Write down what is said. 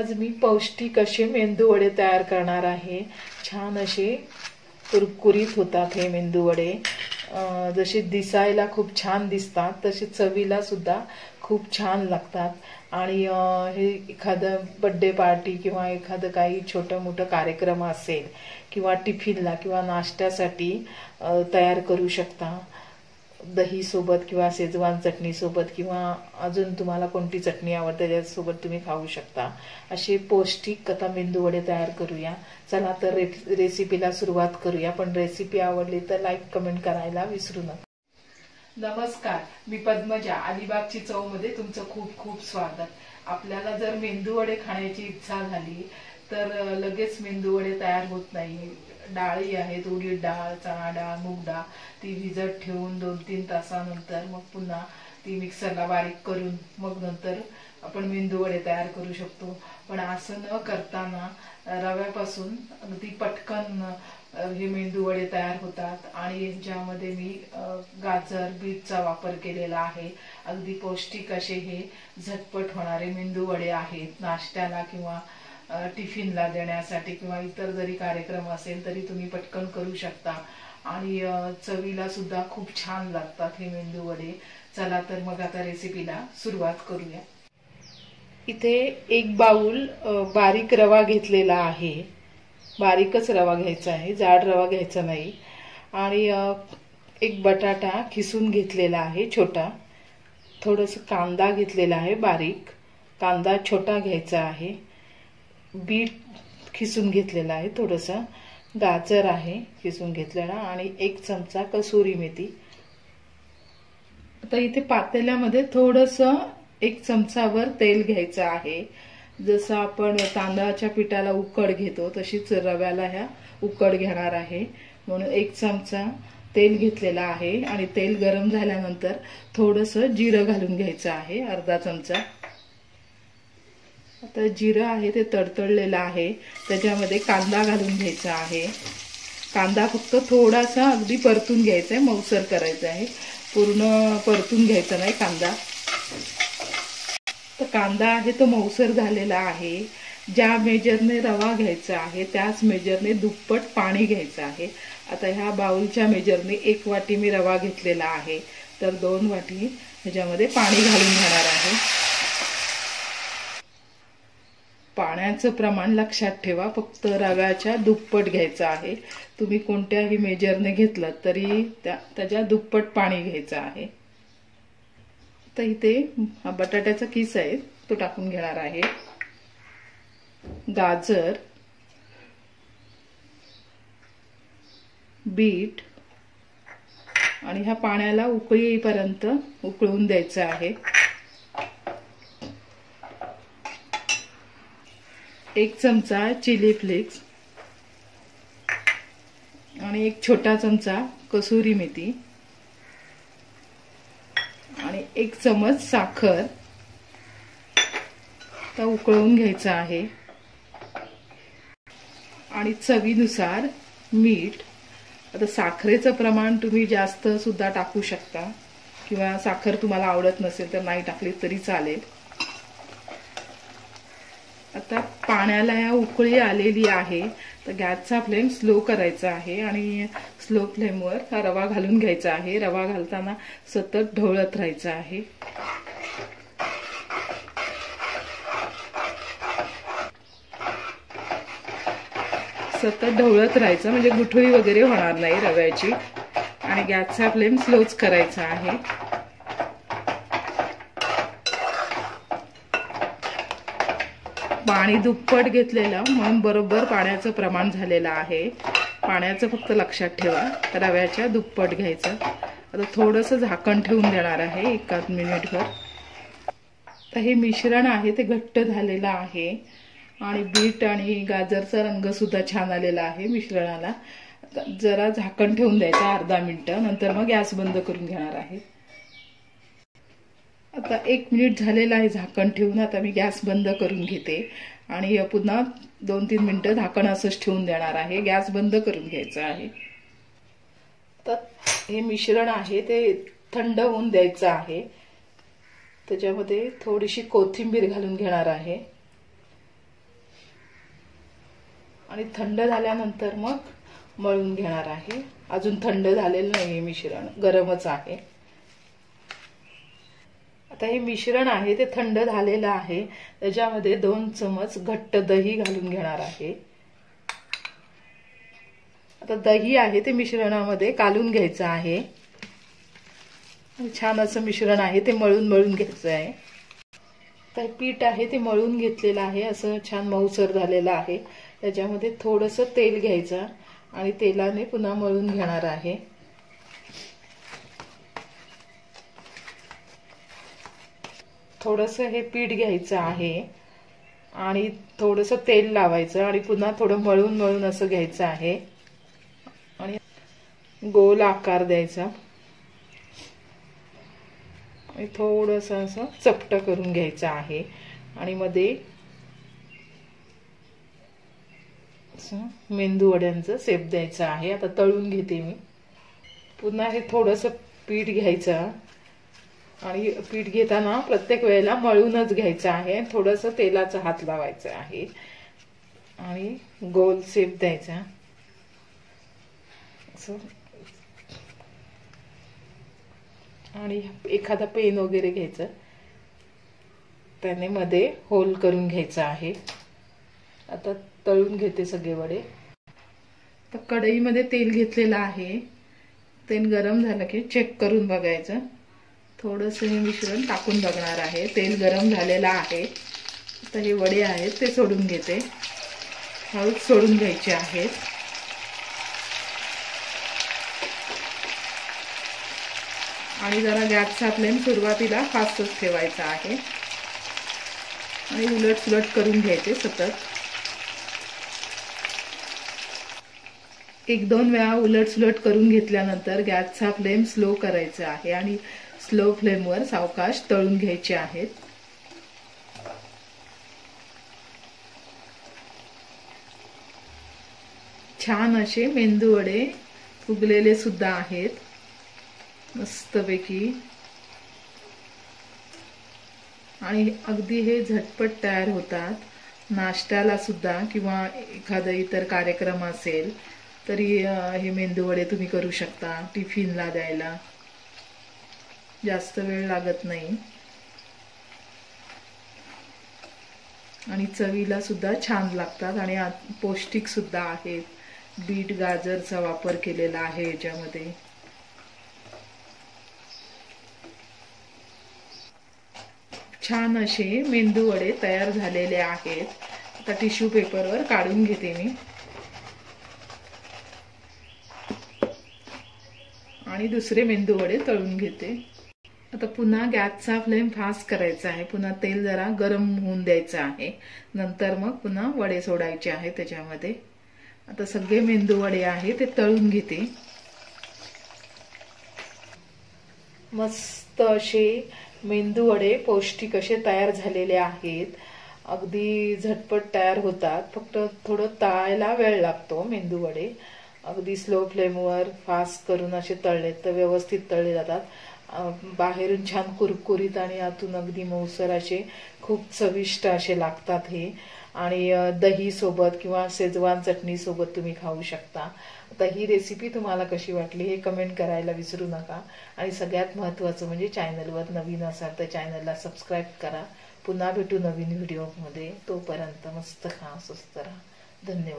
आज मी पौष्टिक असे मेंदू वडे तयार करणार आहे. छान असे कुरकुरीत होतात हे मेंदू वडे. जसे दिसायला खूप छान दिसतात तसे चवीला सुद्धा खूप छान लागतात. आणि हे एखादं बड्डे पार्टी किंवा एखादं काही छोटं मोठं कार्यक्रम असेल किंवा टिफिनला किंवा नाश्त्यासाठी तयार करू शकता. दही सोबत किंवा शेजवान चटणी सोबत किंवा अजून तुम्हाला कोणती चटणी आवडते त्याच्यासोबत तुम्ही खाऊ शकता असे पौष्टिक आता मेंदू वडे तयार करूया. चला तर रे रेसिपीला सुरुवात करूया पण रेसिपी आवडली तर लाईक कमेंट करायला विसरू नका. नमस्कार मी पद्मजा अलिबागची चवमध्ये तुमचं खूप खूप स्वागत. आपल्याला जर मेंदू वडे खाण्याची इच्छा झाली तर लगेच मेंदू वडे तयार होत नाही. डाळी आहेत उडीद डाळ चणा डाळ मूग डाळ ती भिजत ठेवून दोन तीन तासानंतर मग पुन्हा ती मिक्सरला बारीक करून मग नंतर आपण मेंदू वडे तयार करू शकतो. पण असं न करताना रव्यापासून अगदी पटकन हे मेंदू वडे तयार होतात आणि ज्यामध्ये मी गाजर बीटचा वापर केलेला आहे. अगदी पौष्टिक असे हे झटपट होणारे मेंदू वडे आहेत. नाश्त्याला किंवा टिफिनला देण्यासाठी किंवा इतर जरी कार्यक्रम असेल तरी तुम्ही पटकन करू शकता. आणि चवीला सुद्धा खूप छान लागतात हे मेंदू वडे. चला तर मग आता रेसिपीला सुरुवात करूया. इथे एक बाऊल बारीक रवा घेतलेला आहे. बारीकच रवा घ्यायचा आहे जाड रवा घ्यायचा नाही. आणि एक बटाटा खिसून घेतलेला आहे छोटा. थोडंसं कांदा घेतलेला आहे बारीक. कांदा छोटा घ्यायचा आहे. बीट खिसून घेतलेला आहे थोडंसं. गाजर आहे खिसून घेतलेला आणि एक चमचा कसुरी मेथी. आता इथे पातेल्यामध्ये थोडंसं एक चमचावर तेल घ्यायचं आहे. जसं आपण तांदळाच्या पिठाला उकड घेतो तशीच रव्याला ह्या उकड घेणार आहे. म्हणून एक चमचा तेल घेतलेला आहे आणि तेल गरम झाल्यानंतर थोडंसं जिरं घालून घ्यायचं आहे अर्धा चमचा. आता जिरं आहे ते तडतडलेलं आहे. त्याच्यामध्ये कांदा घालून घ्यायचा आहे. कांदा फक्त थोडासा अगदी परतून घ्यायचा आहे मऊसर करायचा आहे. पूर्ण परतून घ्यायचा नाही कांदा. तर कांदा आहे तो मऊसर झालेला आहे. ज्या मेजरने रवा घ्यायचा आहे त्याच मेजरने दुप्पट पाणी घ्यायचं आहे. आता ह्या बाऊलच्या मेजरने एक वाटी मी रवा घेतलेला आहे. तर दोन वाटी ह्याच्यामध्ये पाणी घालून घेणार आहे. पाण्याचं प्रमाण लक्षात ठेवा. फक्त रव्याच्या दुप्पट घ्यायचं आहे. तुम्ही कोणत्याही मेजरने घेतलं तरी त्या त्याच्या दुप्पट पाणी घ्यायचं आहे. तर इथे हा बटाट्याचा किस आहे तो टाकून घेणार आहे. गाजर बीट आणि ह्या पाण्याला उकळी येईपर्यंत उकळून द्यायचं आहे. एक चमचा चिली फ्लेक्स आणि एक छोटा चमचा कसुरी मेथी आणि एक चमच साखर. तर उकळवून घ्यायचं आहे. आणि चवीनुसार मीठ. आता साखरेचं प्रमाण तुम्ही जास्त सुद्धा टाकू शकता. किंवा साखर तुम्हाला आवडत नसेल तर नाही टाकली तरी चालेल. आता पाण्याला या उकळी आलेली आहे. तर गॅसचा फ्लेम स्लो करायचा आहे आणि स्लो फ्लेमवर हा रवा घालून घ्यायचा आहे. रवा घालताना सतत ढवळत राहायचं आहे. सतत ढवळत राहायचं म्हणजे गुठळी वगैरे होणार नाही रव्याची. आणि गॅसचा फ्लेम स्लोच करायचा आहे. पाणी दुप्पट घेतलेलं म्हणून बरोबर पाण्याचं प्रमाण झालेलं आहे. पाण्याचं फक्त लक्षात ठेवा. रव्याच्या दुप्पट घ्यायचं. आता थोडंसं झाकण ठेवून देणार आहे एकाच मिनिटभर. तर हे मिश्रण आहे ते घट्ट झालेलं आहे. आणि बीट आणि गाजरचा रंगसुद्धा छान आलेला आहे मिश्रणाला. जरा झाकण ठेवून द्यायचं अर्धा मिनटं. नंतर मग गॅस बंद करून घेणार आहे. आता एक मिनिट झालेलं आहे झाकण ठेवून. आता मी गॅस बंद करून घेते. आणि पुन्हा दोन तीन मिनटं झाकण असंच ठेवून देणार आहे. गॅस बंद करून घ्यायचं आहे. तर हे मिश्रण आहे ते थंड होऊन द्यायचं आहे. त्याच्यामध्ये थोडीशी कोथिंबीर घालून घेणार आहे. आणि थंड झाल्यानंतर मग मळून घेणार आहे. अजून थंड झालेलं नाही हे मिश्रण. गरमच आहे. आता हे मिश्रण आहे ते थंड झालेलं आहे. त्याच्यामध्ये दोन चमच घट्ट दही घालून घेणार आहे. आता दही आहे ते मिश्रणामध्ये कालून घ्यायचं आहे. छान असं मिश्रण आहे ते मळून मळून घ्यायचं आहे. तर पीठ आहे ते मळून घेतलेलं आहे असं छान मऊसर झालेलं आहे. त्याच्यामध्ये थोडंसं तेल घ्यायचं आणि तेलाने पुन्हा मळून घेणार आहे. थोडंसं हे पीठ घ्यायचं आहे आणि थोडंसं तेल लावायचं आणि पुन्हा थोडं मळून मळून असं घ्यायचं आहे. आणि गोल आकार द्यायचा. आणि थोडंसं असं चपट करून घ्यायचं आहे. आणि मध्ये मेंदू वड्यांचं सेप द्यायचं आहे. आता तळून घेते मी. पुन्हा हे थोडंसं पीठ घ्यायचं. आणि पीठ घेताना प्रत्येक वेळेला मळूनच घ्यायचं आहे. थोडंसं तेलाचा हात लावायचा आहे. आणि गोल सेप द्यायचा. असं. आणि एखादा पेन वगैरे घ्यायचं. त्याने मध्ये होल करून घ्यायचं आहे. आता तळून घेते सगळे वडे. तर कढईमध्ये तेल घेतलेलं आहे. तेल गरम झालं की चेक करून बघायचं. थोडंसं हे मिश्रण टाकून बघणार आहे. तेल गरम झालेलं आहे. तर हे वडे आहेत ते सोडून घेते. हळूच सोडून घ्यायचे आहेत आणि जरा गॅसचा फ्लेम सुरुवातीला फास्टच ठेवायचा आहे. आणि उलट सुलट करून घ्यायचे सतत. एक दोन वेळा उलट सुलट करून घेतल्यानंतर गॅसचा फ्लेम स्लो करायचा आहे. आणि स्लो फ्लेमवर सावकाश तळून घ्यायचे आहेत. छान असे मेंदू वडे फुगलेले सुद्धा आहेत. मस्तपैकी. आणि अगदी हे झटपट तयार होतात. नाश्त्याला सुद्धा किंवा एखादा इतर कार्यक्रम असेल तरी हे मेंदू वडे तुम्ही करू शकता टिफिनला द्यायला. जास्त वेळ लागत नाही. आणि चवीला सुद्धा छान लागतात आणि पौष्टिक सुद्धा आहेत. बीट गाजरचा वापर केलेला आहे याच्यामध्ये. छान असे मेंदू वडे तयार झालेले आहेत. आता टिश्यू पेपरवर काढून घेते मी. आणि दुसरे मेंदू वडे तळून घेते. आता पुन्हा गॅसचा फ्लेम फास्ट करायचा आहे. पुन्हा तेल जरा गरम होऊन द्यायचं आहे. नंतर मग पुन्हा वडे सोडायचे आहे त्याच्यामध्ये. आता सगळे मेंदू वडे आहे ते तळून घेते. मस्त असे मेंदू वडे पौष्टिक असे तयार झालेले आहेत. अगदी झटपट तयार होतात. फक्त थोडं तळायला वेळ लागतो मेंदू वडे. अगदी स्लो फ्लेमवर फास्ट करून असे तळले तर व्यवस्थित तळले जातात. बाहेरून छान कुरकुरीत आणि आतून अगदी मऊसर असे खूप चविष्ट असे लागतात हे. आणि दही सोबत किंवा शेजवान चटणी सोबत तुम्ही खाऊ शकता. आता ही रेसिपी तुम्हाला कशी वाटली हे कमेंट करायला विसरू नका. आणि सगळ्यात महत्त्वाचं म्हणजे चॅनलवर नवीन असाल तर चॅनलला सबस्क्राईब करा. पुन्हा भेटू नवीन व्हिडिओमध्ये. तोपर्यंत मस्त खा स्वस्त राहा. धन्यवाद.